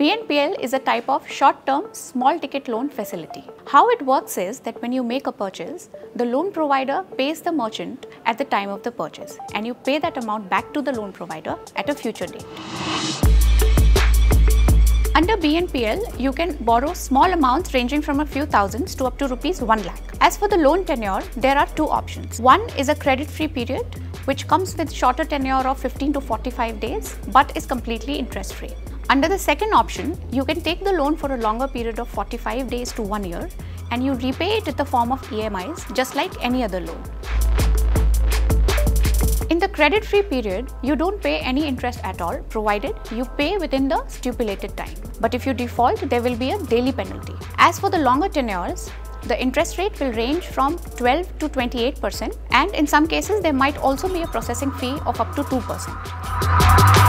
BNPL is a type of short-term small ticket loan facility. How it works is that when you make a purchase, the loan provider pays the merchant at the time of the purchase and you pay that amount back to the loan provider at a future date. Under BNPL, you can borrow small amounts ranging from a few thousands to up to rupees 1 lakh. As for the loan tenure, there are two options. One is a credit-free period, which comes with shorter tenure of 15 to 45 days, but is completely interest-free. Under the second option, you can take the loan for a longer period of 45 days to one year and you repay it in the form of EMIs just like any other loan. In the credit-free period, you don't pay any interest at all provided you pay within the stipulated time. But if you default, there will be a daily penalty. As for the longer tenures, the interest rate will range from 12 to 28% and in some cases there might also be a processing fee of up to 2%.